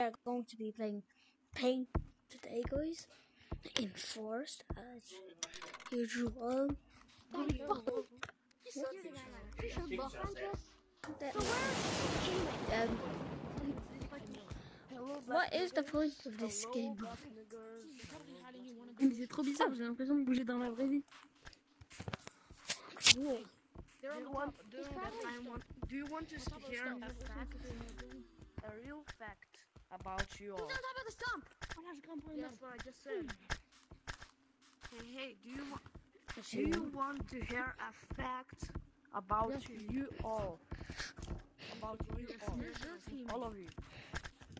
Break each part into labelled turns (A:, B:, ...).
A: are going to be playing paint today, guys. In forest as usual. Um, what is the point of this game?
B: Mais c'est trop bizarre, j'ai l'impression de bouger dans la vraie vie.
C: Do you want, do, I want, do you want to hear a fact, a real fact about you all?
B: Voilà, je grimpe en
C: That's what I just said. Hey, hey, do you want, do you want to hear a fact about you all? About you all, all of you.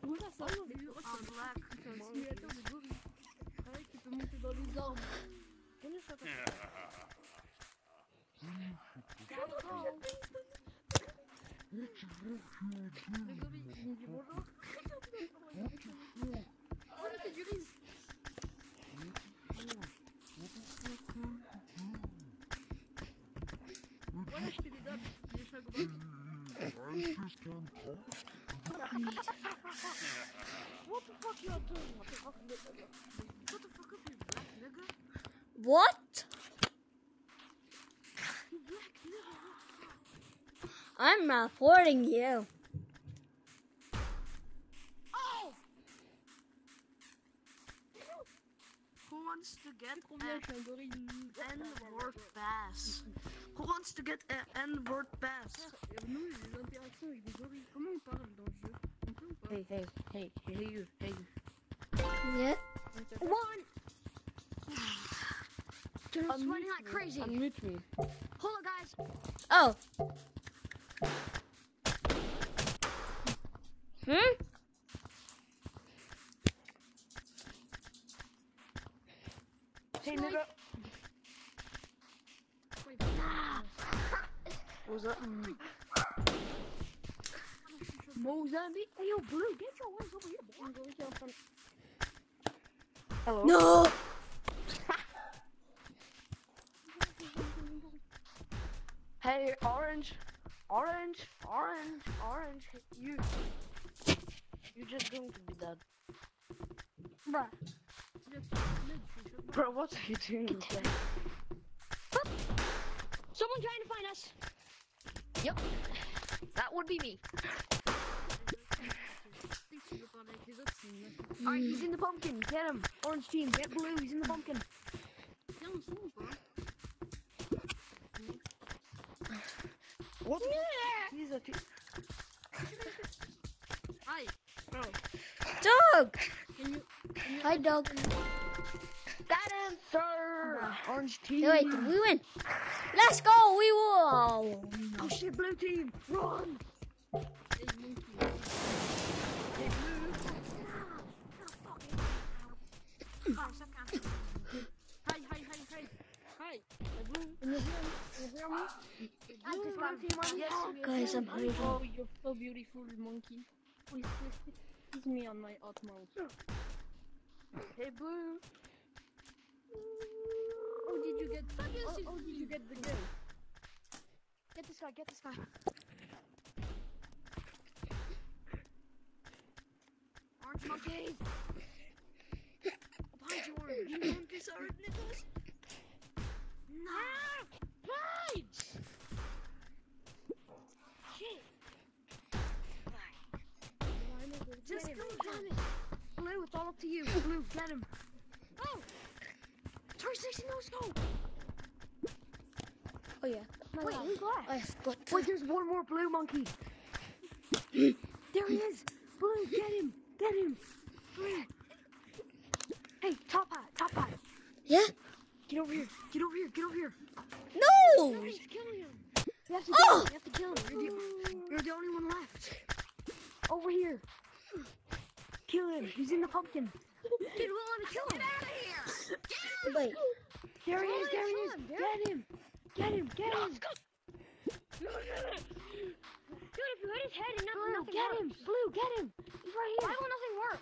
B: Voilà, ça
C: All of you are black
B: simulateur de gorille. Ouais, qui peut monter dans les arbres. Le gorille,
C: What fuck you are doing? What the fuck, nigga? What the fuck up, you black nigga?
A: What?
C: You black nigga.
A: I'm reporting you.
C: Oh! Who wants to get an
B: je suis un gorille
C: N-word pass? Who wants to get an N-word pass? Hey, hey, hey, hey, you, hey, you.
A: Yeah.
D: One. Dude, I'm sweating like crazy.
C: Unmute me.
D: Hold on, guys.
A: Oh. Hmm?
C: Hey, nigga. What's up?
D: Mozambique. Hey, yo, Blue, get your ass over here, boy.
B: Un gorille qui est en train.
C: Hello.
A: No.
C: Hey, orange, orange, orange, orange. You, you're just going to be dead.
D: Bruh.
C: Bro, what are you doing? There?
D: Someone trying to find us. Yep. That would be me. Alright, he's in the pumpkin. Get him. Orange team, get blue. He's in the pumpkin.
B: Tiens, on son ou pas
C: What? He's a t-
B: Hi, bro.
A: Dog.
B: Can you...
A: Hi, dog.
D: Got him.
C: Sir, orange team.
A: Hey, wait, did we win? Let's go. We won.
C: Oh shit, blue team, run!
A: Guys, I'm hungry.
B: Oh, you're so beautiful, monkey. Please, please, please. Kiss me on my hot mouth.
C: Hey, blue.
B: Oh, did you get... Oh, oh, did you get the girl?
D: Get this guy. Get this guy. Orange monkey. Behind you, orange.
C: You want this orange Nicholas?
D: No. Right. Shit.
C: Just go
D: him.
C: down
D: it. Blue, it's all up to you. Blue, get him. Oh. 360 no scope.
A: Oh, yeah.
D: Wait, who's left?
A: I forgot.
D: Wait, there's one more blue monkey. there he is. Blue, get him. Get him. Blue. Hey, top hat, top hat.
A: Yeah?
D: Get over here. Get over here. Get over here.
A: No.
D: Nobody's killing him. You have to
A: Oh!
D: kill him. You have to kill him. You're the, you're the only one left. Over here. Kill him. He's in the pumpkin. Dude, we'll let me kill him.
A: Wait.
D: There he
C: We'll
D: is.
C: let
D: There he
C: him
D: is.
C: kill him, dude.
D: Get him. Get him. Get him.
C: Dude, if you hit his head, nothing,
D: Blue,
C: nothing
D: get
C: works.
D: him. Blue, get him. He's right here.
C: Why will nothing work?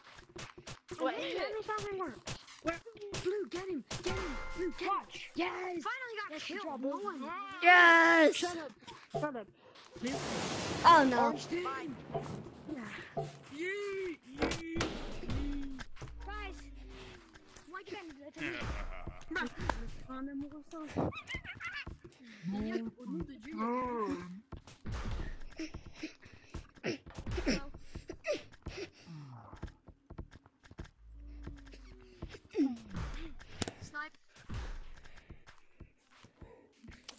D: Wait, that means nothing works. Where? Blue, get him. Get him. Blue, get him. Yes.
C: Finally got
D: Yes,
C: killed. No one.
A: Yes.
D: Shut up. Shut up.
A: Oh, no.
D: Orange team.
B: L'amoureux singe. Daniel, au nom de Dieu, il y a
D: Snipe.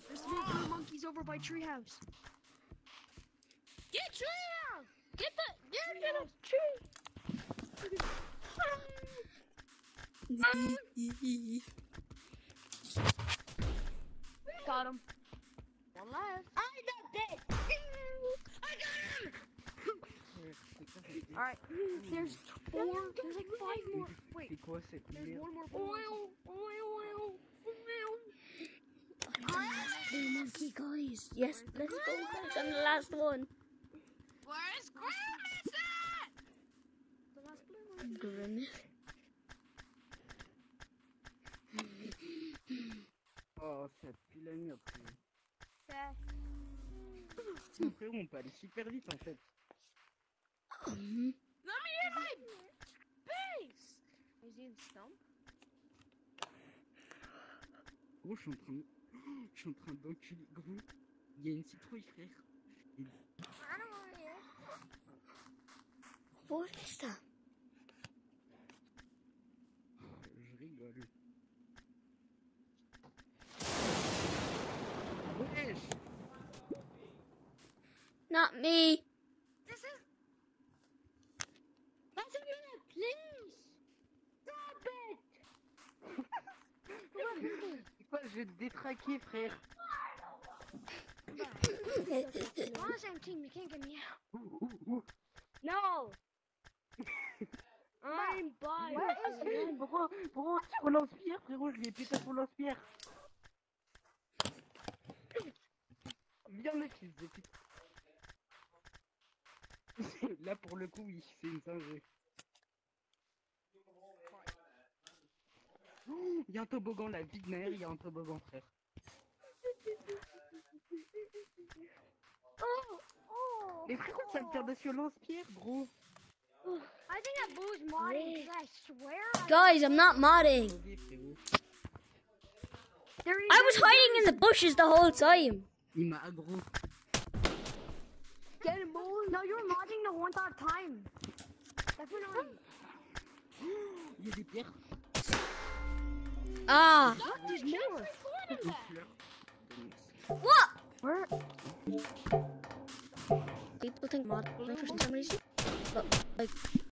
D: There's three blue monkeys over by treehouse.
B: Get Treehouse! Get the get get a tree!
D: Got him. One left.
B: I got that!
D: Alright, there's four. There's like five more. Wait,
E: C'est quoi cette
D: there's one more. blue monkey.
B: Oil, oil, oil,
A: Blue monkey, guys. Yes, let's go, guys. I'm the last one.
E: Where's Grimace at?
D: The last blue one.
A: Grim.
E: Oh, Mon super vite en fait.
A: Um,
D: Let me hit my base! Is he in stump?
E: Gros, je suis en train. Je d'enculer. Il y a une citrouille, frère.
A: Not me.
D: This is. That's a minute, please! Stop it!
E: C'est quoi, je vais te détraquer, frère
D: We're on the same team, you can't get me out. No! I'm by
E: Ouais, pourquoi, pourquoi tu tire au lance-pierre, frérot Je lui ai pété lance-pierre. Viens, mec, fils de pute. Là, pour le coup, oui, c'est une singe. Oh, Il y a un toboggan, la vie de mère, il y a un toboggan, frère.
D: Oh! Oh!
E: Mais frérot, ça me tire dessus lance-pierre, gros.
D: I think that boo's modding, I swear.
A: Guys, I'm not modding. I was hiding in the bushes the whole time.
E: Il m'a aggro.
D: Get! No, you were modding the one thought time. Definitely.
E: Il y a des pierres.
A: Ah,
D: There's more.
E: Une fleur.
A: what?
D: Where?
A: People think modding for some reason, but like